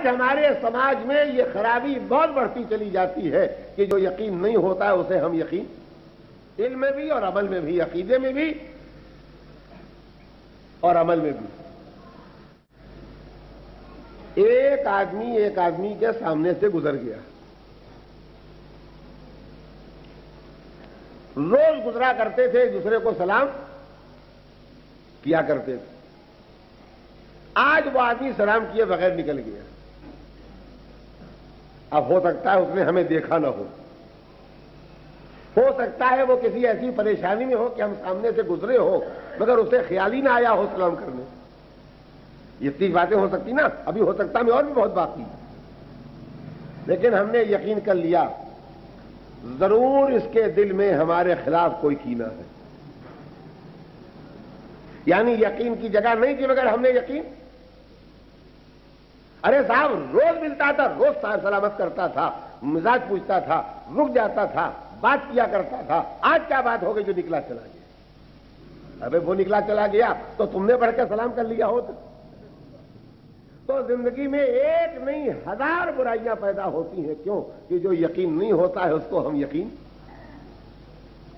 आज हमारे समाज में ये खराबी बहुत बढ़ती चली जाती है कि जो यकीन नहीं होता है, उसे हम यकीन इल में भी और अमल में भी, अकीदे में भी और अमल में भी। एक आदमी एक आदमी के सामने से गुजर गया। रोज गुजरा करते थे दूसरे को सलाम किया करते थे। आज वो आदमी सलाम किए बगैर निकल गया। अब हो सकता है उसने हमें देखा ना हो। हो सकता है वो किसी ऐसी परेशानी में हो कि हम सामने से गुजरे हो, मगर उसे ख्याल ही ना आया हो सलाम करने। तीस बातें हो सकती ना, अभी हो सकता है और भी बहुत बाकी। लेकिन हमने यकीन कर लिया, ज़रूर इसके दिल में हमारे खिलाफ कोई कीना है। यानी यकीन की जगह नहीं थी, मगर हमने यकीन अरे साहब, रोज मिलता था, रोज साहब सलामत करता था, मिजाज पूछता था, रुक जाता था, बात किया करता था, आज क्या बात हो गई जो निकला चला गया? अबे वो निकला चला गया तो तुमने बढ़कर सलाम कर लिया हो तो ज़िंदगी में एक नहीं, हज़ार बुराइयाँ पैदा होती हैं, क्यों? कि जो यकीन नहीं होता है, उसको हम यकीन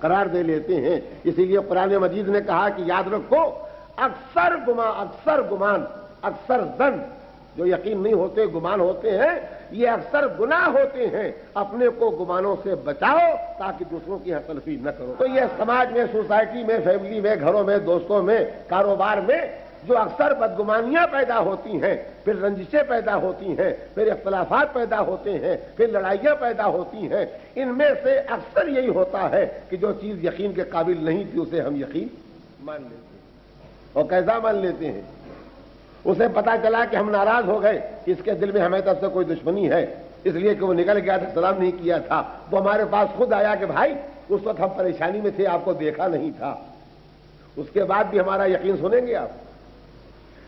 करार दे लेते हैं। इसीलिए कुरान मजीद ने कहा कि याद रखो, अक्सर गुमा, अक्सर गुमान, अक्सर जन। जो यकीन नहीं होते, गुमान होते हैं, ये अक्सर गुनाह होते हैं। अपने को गुमानों से बचाओ, ताकि दूसरों की हसलफी न करो। तो ये समाज में, सोसाइटी में, फैमिली में, घरों में, दोस्तों में, कारोबार में, जो अक्सर बदगुमानियाँ पैदा होती हैं, फिर रंजिशें पैदा होती हैं, फिर इख्तलाफात पैदा होते हैं, फिर लड़ाइयाँ पैदा होती हैं, इनमें से अक्सर यही होता है कि जो चीज़ यकीन के काबिल नहीं थी, उसे हम यकीन मान लेते हैं। और कैसा मान लेते हैं? उसे पता चला कि हम नाराज़ हो गए इसके दिल में हमें तरफ़ से कोई दुश्मनी है। इसलिए कि वो निकल गया था सलाम नहीं किया था। तो हमारे पास खुद आया कि भाई, उस वक्त हम परेशानी में थे, आपको देखा नहीं था। उसके बाद भी हमारा यकीन सुनेंगे आप?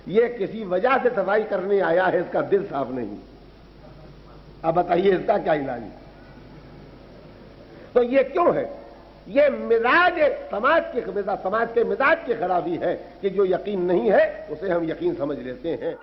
ये किसी वजह से सफ़ाई करने आया है, इसका दिल साफ़ नहीं। अब बताइए, इसका क्या इलाज तो ये क्यों है? ये मिजाज समाज के मिजाज समाज के मिजाज की खराबी है कि जो यकीन नहीं है, उसे हम यकीन समझ लेते हैं।